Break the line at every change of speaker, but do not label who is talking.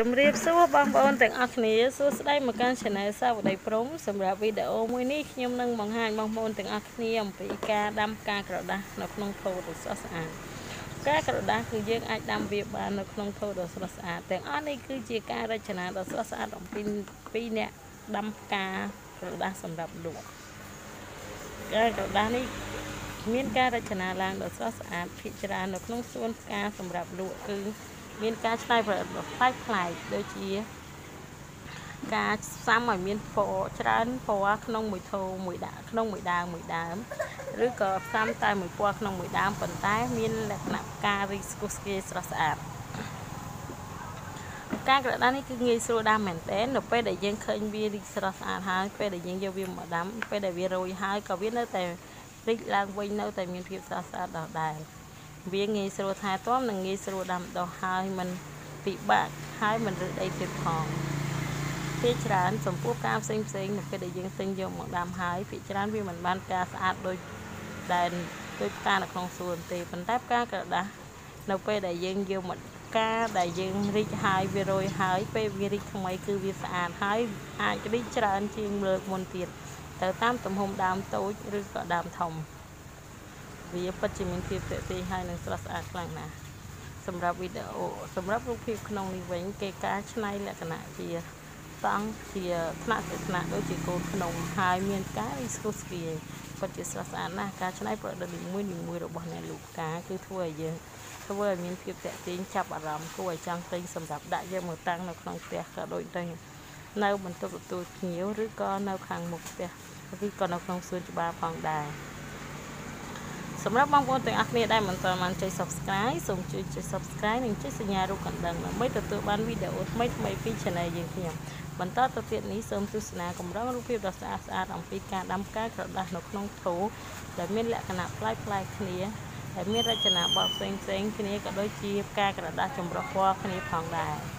ជំរាបសួរបងប្អូនទាំងអស់គ្នាសួស្តីមកកាន់ Channel សាវតីព្រំសម្រាប់វីដេអូមួយនេះខ្ញុំនឹងបង្ហាញបងប្អូនទាំងអស់គ្នាអំពីការដាំផ្កាក្រដាសនៅក្នុងថូដ៏ស្រស់ស្អាតផ្កាក្រដាសគឺយើងអាចដាំវាបាននៅក្នុងថូដ៏ស្រស់ស្អាតទាំងអស់នេះគឺជាការរចនាដ៏ស្រស់ស្អាតអំពីពីអ្នកដាំផ្កាក្រដាសសម្រាប់លក់ផ្កាក្រដាសនេះមានការរចនាឡើងដ៏ស្រស់ស្អាតភិជាច្រើននៅក្នុងសួនផ្កាសម្រាប់លក់គឺ មានការច្នៃប្រឌិតប្លែកប្លែកដូចជាការផ្សំឲ្យមានពណ៌ច្រើនពណ៌ក្នុងមួយថូមួយដាក់ក្នុងមួយដើមមួយដើមឬក៏ផ្សំតែមួយពណ៌ក្នុងមួយដើមប៉ុន្តែ មានលក្ខណៈផ្ការីស្គុះស្គាយស្រស់ស្អាតការក្រដាសនេះគឺងាយស្រួលដាំមែនទែននៅពេលដែលយើងឃើញវារីកស្រស់ស្អាតហើយពេលដែលយើងយកវាមកដាំពេលដែលវារោយហើយក៏វានៅតែរីកឡើងវិញនៅតែមានភាពស្រស់ស្អាតដដែល វាងាយស្រួលថែទាំនិងងាយស្រួលដាំដុះហើយមិនពិបាកហើយមិនរើដីទៀតផងភាគច្រើនចំពោះការផ្សេងផ្សេងនៅពេលដែលយើងទិញយកមកដាំហើយភាគច្រើនវាមិនបានការស្អាតដូចដែលដូចផ្កានៅក្នុងសួនទេប៉ុន្តែផ្កាក្រដាសនៅពេលដែលយើងយកមកការដែលយើងរីកហើយវារយហើយពេលវារីកថ្មីគឺវាស្អាតហើយអាចរីកច្រើនជាងលើកមុនទៀតទៅតាមទំហំដើមតូចឬក៏ដើមធំ។ វាពិតជាមានភាពទាក់ទាញហើយនិងស្រស់ស្អាតខ្លាំងណាស់សម្រាប់វីដេអូសម្រាប់រូបភាពក្នុងនេះវិញគេការច្នៃលក្ខណៈជាតង់ជាថ្នាក់ជាថ្នាក់ដូចជាកូនក្នុងហើយមានការរីស្គូស្គីពិតជាស្រស់ស្អាតណាស់ការច្នៃប្រឌិតនីមួយនីមួយរបស់អ្នកលូកការគឺធ្វើឲ្យយើងធ្វើឲ្យមានភាពតាក់ទាញចាប់អារម្មណ៍គួរឲ្យចង់ទិញសម្រាប់ដាក់យកមកតាំងនៅក្នុងផ្ទះក៏ដូចទៅនៅបន្ទប់ទទួលភ្ញៀវឬក៏នៅខាងមុខផ្ទះឬក៏នៅក្នុងសួនច្បារផងដែរ សម្រាប់បងប្អូនទាំងអស់គ្នាដែលមិនទាន់បានចុច Subscribe សូមជួយចុច Subscribe និងចុចសញ្ញារូបកណ្ដឹងដើម្បីទទួលបានវីដេអូថ្មីៗពី Channel យើងខ្ញុំបន្តទៅទៀតនេះសូមទស្សនាកម្រងរូបភាពដ៏ស្អាតស្អាតអំពីការដាំផ្កាក្រដាសនៅក្នុងថូដែលមានលក្ខណៈប្លែកៗគ្នាដែលមានរចនាបថផ្សេងៗគ្នាក៏ដូចជាផ្កាក្រដាសចម្រុះពណ៌គ្នាផងដែរ